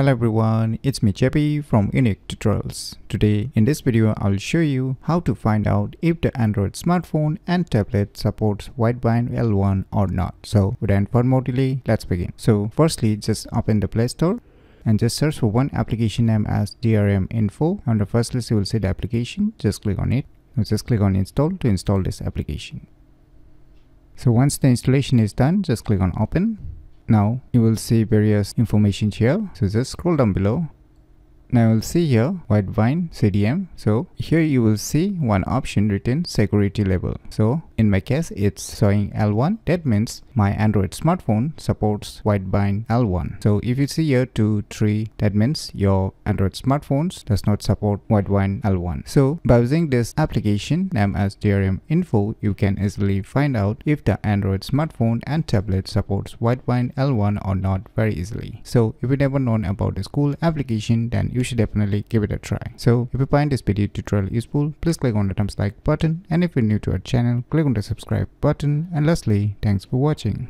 Hello everyone, it's me JP from Unique Tutorials. Today in this video I'll show you how to find out if the Android smartphone and tablet supports Widevine L1 or not. So without further delay, let's begin. So firstly just open the Play Store and just search for one application name as DRM Info. On the first list you will see the application, just click on it. Just click on install to install this application. So once the installation is done, just click on open now you will see various information here. So just scroll down below now you will see here Widevine CDM. So here you will see one option written security level. So in my case it's showing L1. That means my Android smartphone supports Widevine L1. So if you see here 2, 3 that means your Android smartphones does not support Widevine L1. So by using this application named as DRM info you can easily find out if the Android smartphone and tablet supports Widevine L1 or not very easily. So if you never known about this cool application then you should definitely give it a try. So if you find this video tutorial useful, please click on the thumbs like button and if you're new to our channel, click the subscribe button and lastly, thanks for watching.